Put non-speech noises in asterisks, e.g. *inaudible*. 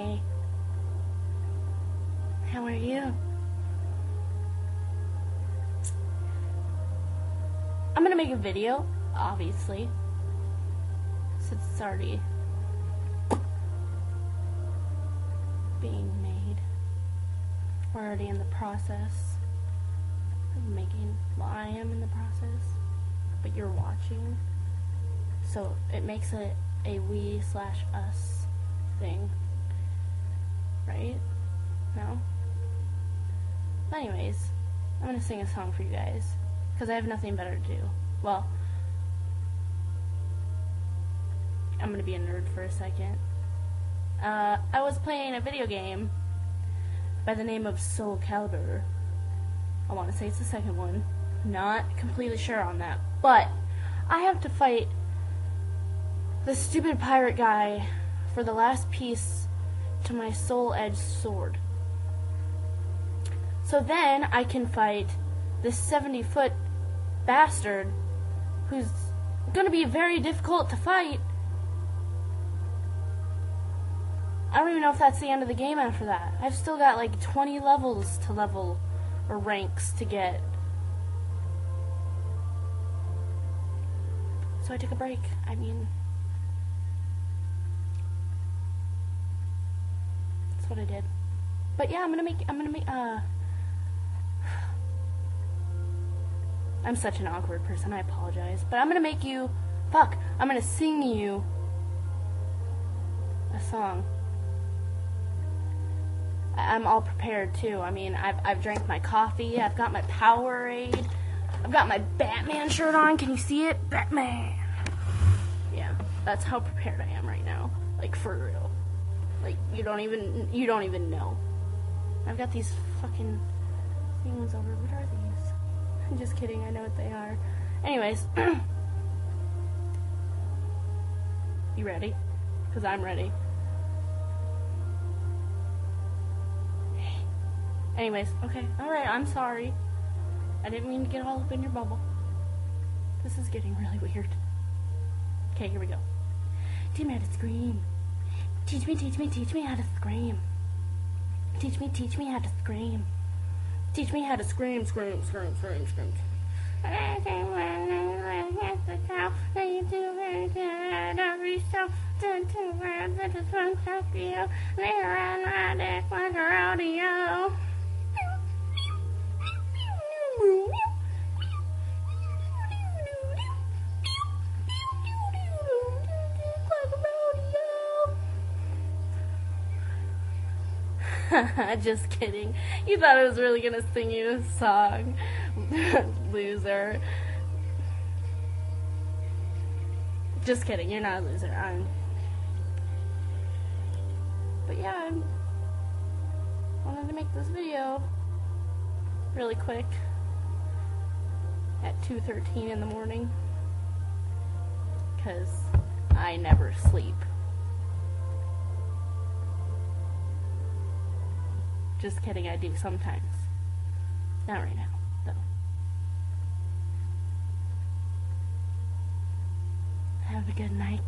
Hey. How are you? I'm gonna make a video, obviously. Since it's already being made. We're already in the process of making, well, I am in the process, but you're watching. So it makes it a we slash us thing. Right? No? Anyways, I'm gonna sing a song for you guys. Because I have nothing better to do. Well, I'm gonna be a nerd for a second. Uh, I was playing a video game by the name of Soul Calibur. I want to say it's the second one. Not completely sure on that. But I have to fight the stupid pirate guy for the last piece to my soul edge sword. So then I can fight this 70 foot bastard who's going to be very difficult to fight. I don't even know if that's the end of the game after that. I've still got like 20 levels to level or ranks to get. So I took a break. I mean, that's what I did. But yeah, I'm gonna make. I'm gonna make. Uh, I'm such an awkward person. I apologize, but I'm gonna make you. Fuck. I'm gonna sing you a song. I- I'm all prepared too. I mean, I've I've drank my coffee. I've got my Powerade. I've got my Batman shirt on. Can you see it? Batman. Yeah, that's how prepared I am right now. Like for real. Like you don't even you don't even know. I've got these fucking things over. What are these? *laughs* I'm just kidding. I know what they are. Anyways, *clears throat* you ready? Cause I'm ready. *sighs* Anyways, okay, alright, I'm sorry. I didn't mean to get all up in your bubble. This is getting really weird. Okay, here we go. Me how to scream. Teach me, teach me, teach me how to scream. Teach me, teach me how to scream. Teach me how to scream, scream, scream, scream, scream. rodeo. *laughs* Just kidding. You thought I was really gonna sing you a song. *laughs* loser. Just kidding, you're not a loser. I'm But yeah, I'm wanted to make this video really quick at 2:13 in the morning cuz I never sleep. Just kidding, I do sometimes. Not right now, though. Have a good night.